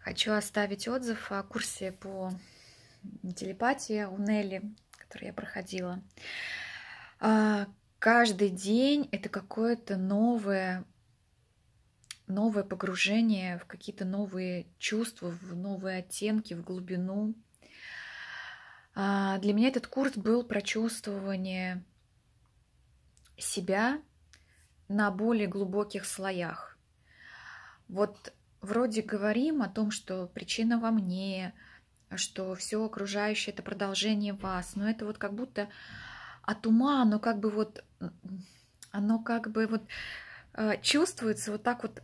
Хочу оставить отзыв о курсе по телепатии у Нелли, который я проходила. А, каждый день это какое-то новое, новое погружение в какие-то новые чувства, в новые оттенки, в глубину. А, для меня этот курс был про чувствование себя на более глубоких слоях. Вот вроде говорим о том, что причина во мне, что все окружающее это продолжение вас, но это вот как будто от ума, оно как бы вот, оно как бы вот э, чувствуется вот так вот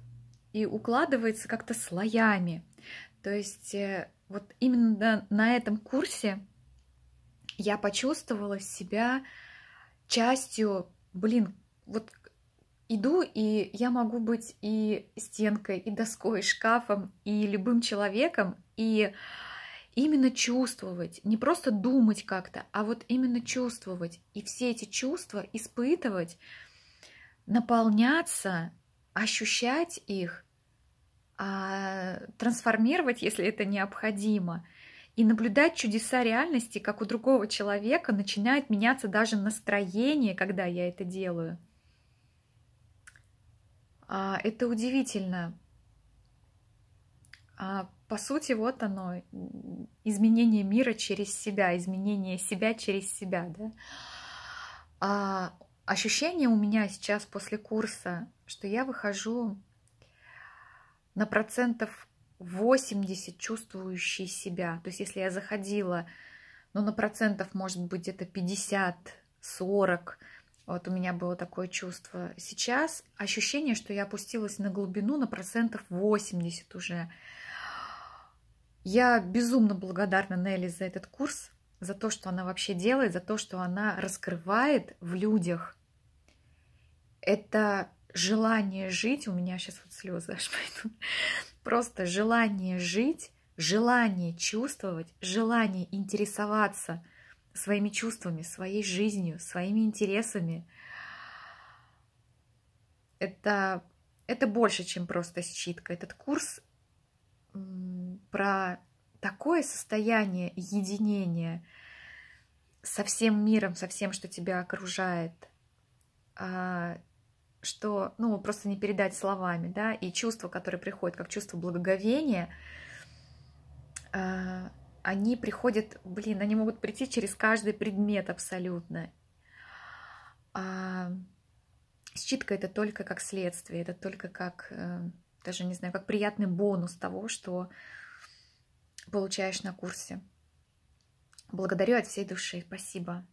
и укладывается как-то слоями. То есть э, вот именно на этом курсе я почувствовала себя частью, блин, вот иду, и я могу быть и стенкой, и доской, и шкафом, и любым человеком, и именно чувствовать, не просто думать как-то, а вот именно чувствовать. И все эти чувства испытывать, наполняться, ощущать их, а, трансформировать, если это необходимо, и наблюдать чудеса реальности, как у другого человека начинает меняться даже настроение, когда я это делаю – это удивительно. А, по сути, вот оно, изменение мира через себя, изменение себя через себя. Да? А ощущение у меня сейчас после курса, что я выхожу на процентов 80 чувствующий себя. То есть если я заходила, ну, на процентов, может быть, где-то 50, 40, вот у меня было такое чувство. Сейчас ощущение, что я опустилась на глубину на процентов 80 уже. Я безумно благодарна Нелли за этот курс, за то, что она вообще делает, за то, что она раскрывает в людях. Это желание жить, у меня сейчас вот слезы аж пойдут, просто желание жить, желание чувствовать, желание интересоваться – своими чувствами, своей жизнью, своими интересами. Это, это больше, чем просто считка. Этот курс про такое состояние единения со всем миром, со всем, что тебя окружает, а, что, ну, просто не передать словами, да, и чувство, которое приходит, как чувство благоговения, а, они приходят, блин, они могут прийти через каждый предмет абсолютно. А считка это только как следствие, это только как, э, даже не знаю, как приятный бонус того, что получаешь на курсе. Благодарю от всей души. Спасибо.